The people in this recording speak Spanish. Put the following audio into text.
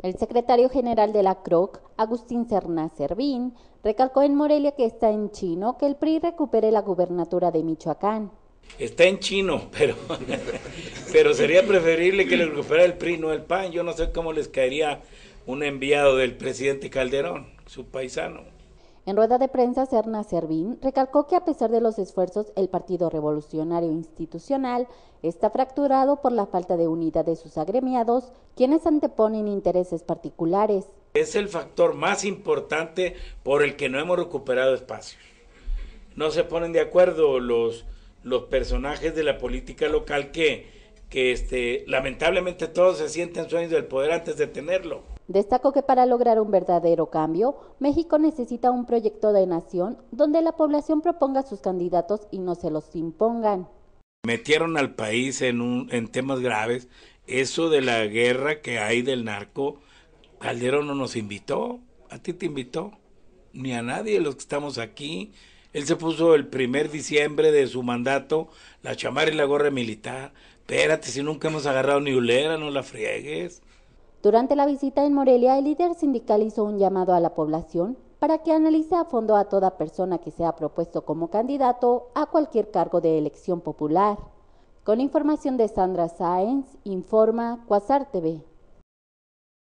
El secretario general de la CROC, Agustín Cerna Servín, recalcó en Morelia que está en chino que el PRI recupere la gubernatura de Michoacán. Está en chino, pero, pero sería preferible que le recuperara el PRI, no el PAN. Yo no sé cómo les caería un enviado del presidente Calderón, su paisano. En rueda de prensa, Serna Servín recalcó que a pesar de los esfuerzos, el Partido Revolucionario Institucional está fracturado por la falta de unidad de sus agremiados, quienes anteponen intereses particulares. Es el factor más importante por el que no hemos recuperado espacios. No se ponen de acuerdo los, los personajes de la política local que, que este, lamentablemente todos se sienten sueños del poder antes de tenerlo. Destacó que para lograr un verdadero cambio, México necesita un proyecto de nación donde la población proponga sus candidatos y no se los impongan. Metieron al país en, un, en temas graves. Eso de la guerra que hay del narco, Calderón no nos invitó. ¿A ti te invitó? Ni a nadie de los que estamos aquí. Él se puso el primer diciembre de su mandato la chamarra y la gorra militar. Espérate, si nunca hemos agarrado ni ulera, no la friegues. Durante la visita en Morelia, el líder sindical hizo un llamado a la población para que analice a fondo a toda persona que sea propuesto como candidato a cualquier cargo de elección popular. Con información de Sandra Sáenz, informa Cuasar TV.